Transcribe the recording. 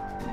you